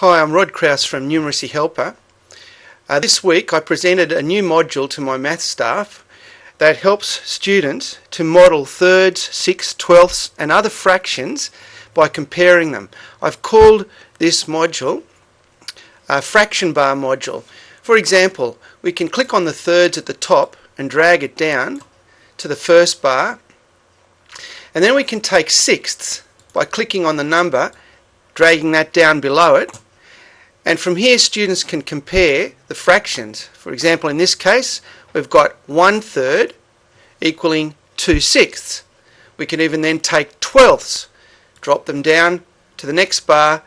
Hi, I'm Rod Kraus from Numeracy Helper. Uh, this week I presented a new module to my math staff that helps students to model thirds, sixths, twelfths and other fractions by comparing them. I've called this module a fraction bar module. For example, we can click on the thirds at the top and drag it down to the first bar and then we can take sixths by clicking on the number, dragging that down below it and from here students can compare the fractions. For example, in this case, we've got one third equaling two sixths. We can even then take twelfths, drop them down to the next bar,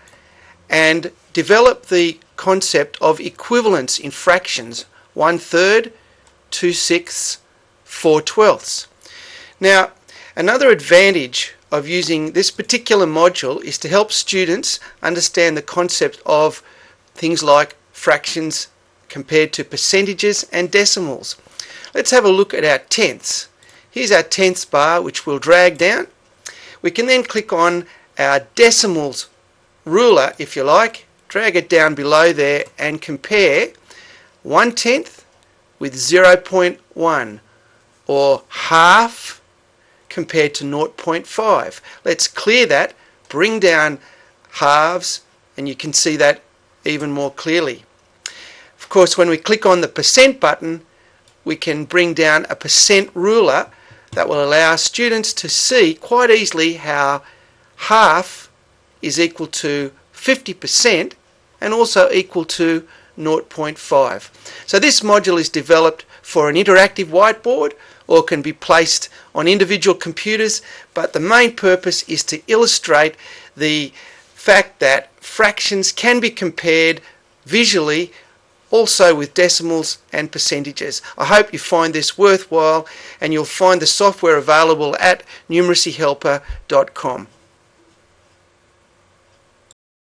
and develop the concept of equivalence in fractions. One third, two sixths, four twelfths. Now, another advantage of using this particular module is to help students understand the concept of things like fractions compared to percentages and decimals. Let's have a look at our tenths. Here's our tenths bar which we'll drag down. We can then click on our decimals ruler if you like, drag it down below there and compare one tenth with 0.1 or half compared to 0.5. Let's clear that, bring down halves and you can see that even more clearly. Of course, when we click on the percent button, we can bring down a percent ruler that will allow students to see quite easily how half is equal to 50% and also equal to 0.5. So this module is developed for an interactive whiteboard or can be placed on individual computers, but the main purpose is to illustrate the fact that fractions can be compared visually also with decimals and percentages. I hope you find this worthwhile and you'll find the software available at numeracyhelper.com.